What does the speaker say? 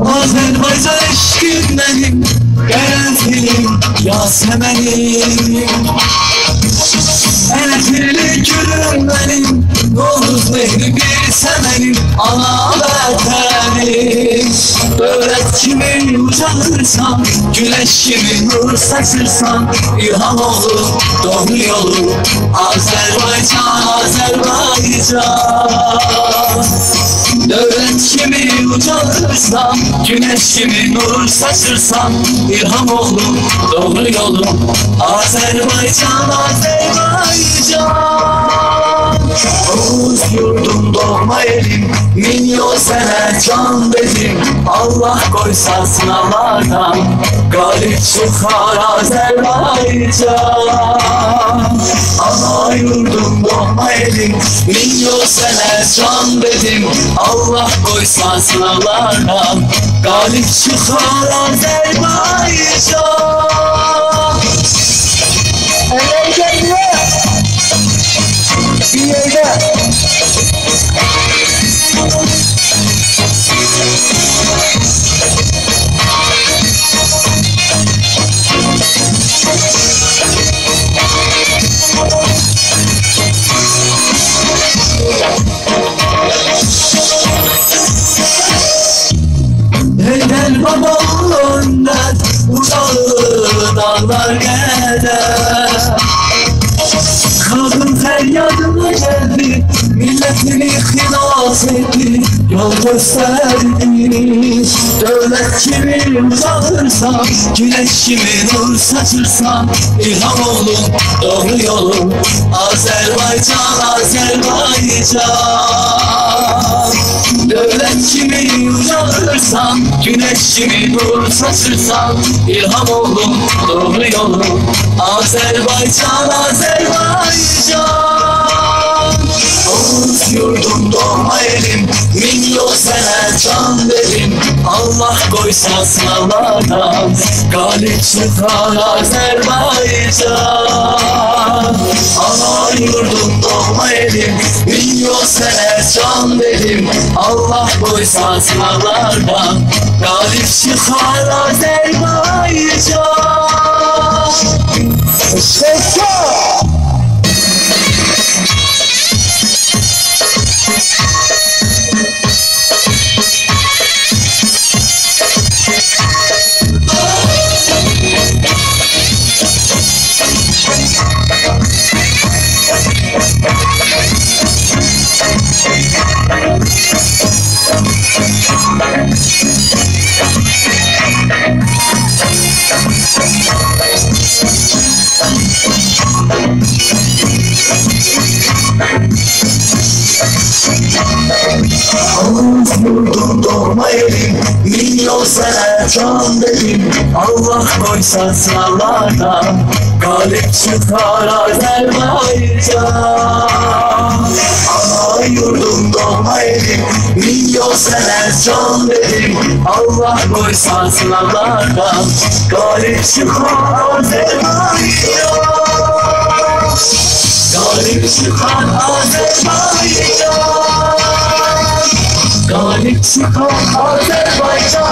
Azerbaycan eşkindeyim Karantinim Yasemen'im Elektrikli gülüm benim Doğruz mehri bir semenim Ana beterim Öğret kimi uçakırsan Güneş gibi nur saçırsan İlham olur doğru yolu Azerbaycan, Azerbaycan. Devlet kimi uçalırsam Güneş gibi nur saçırsam ilham olur doğru yolum Azerbaycan, Azerbaycan yurdum doğma elim Milyon sene can dedim Allah koysa sınavlardan Galip çıkar Azerbaycan. Ana yurdum doğma elim Milyon sene can dedim Allah koysa sınavlardan Galip çıkar Azerbaycan dağlar gider Kadın feryadına geldi Milletini ihlas etti. Yol gösterdi Devlet kimi uzatırsan Güneş gibi nur saçırsan İlham olur doğru yolum Azerbaycan, Azerbaycan. Devlet kimi uzatırsan Güneş gibi nur saçırsan İlham olur doğru yolum Azerbaycan, Azerbaycan Allah koysa sınavlardan Galip çıkar Azerbaycan. Ana yurdum doğma elim Milyon sene can verim Allah koysa sınavlardan Galip çıkar Azerbaycan Oğuz yurdum doğma elim Milyon sene can dedim. Allah koysa sınavlardan Galip çıkar Azerbaycan Ana yurdum doğma elim Milyon sene can dedim. Allah koysa sınavlardan Galip çıkar Azerbaycan Galip çıkar Azerbaycan Galip çıkar Azerbaycan